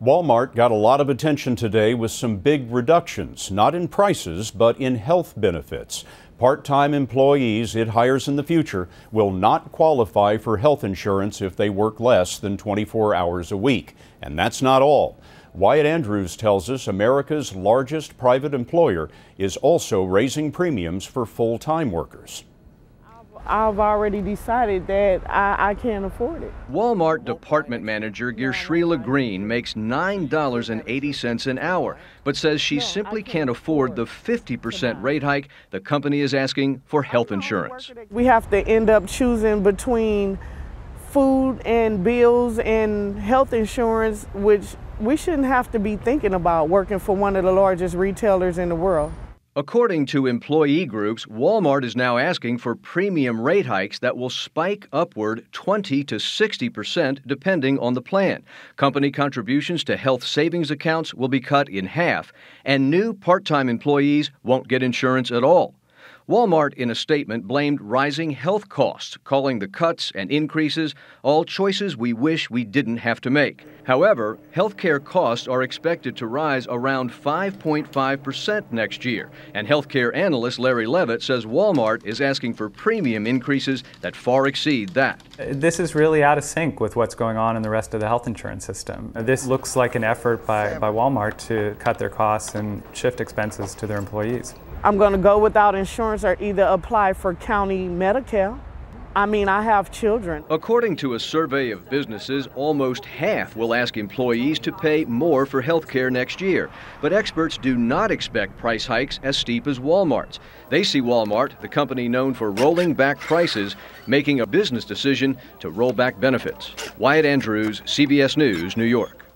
Walmart got a lot of attention today with some big reductions, not in prices, but in health benefits. Part time employees it hires in the future will not qualify for health insurance if they work less than 24 hours a week. And that's not all. Wyatt Andrews tells us America's largest private employer is also raising premiums for full time workers. I've already decided that I, I can't afford it. Walmart department manager Gershrila Green makes $9.80 an hour, but says she simply can't afford the 50% rate hike the company is asking for health insurance. We have to end up choosing between food and bills and health insurance, which we shouldn't have to be thinking about working for one of the largest retailers in the world. According to employee groups, Walmart is now asking for premium rate hikes that will spike upward 20 to 60 percent depending on the plan. Company contributions to health savings accounts will be cut in half, and new part time employees won't get insurance at all. Walmart, in a statement, blamed rising health costs, calling the cuts and increases all choices we wish we didn't have to make. However, healthcare costs are expected to rise around 5.5% next year, and healthcare analyst Larry Levitt says Walmart is asking for premium increases that far exceed that. This is really out of sync with what's going on in the rest of the health insurance system. This looks like an effort by, by Walmart to cut their costs and shift expenses to their employees. I'm going to go without insurance or either apply for county Medicare. I mean, I have children. According to a survey of businesses, almost half will ask employees to pay more for health care next year. But experts do not expect price hikes as steep as Walmart's. They see Walmart, the company known for rolling back prices, making a business decision to roll back benefits. Wyatt Andrews, CBS News, New York.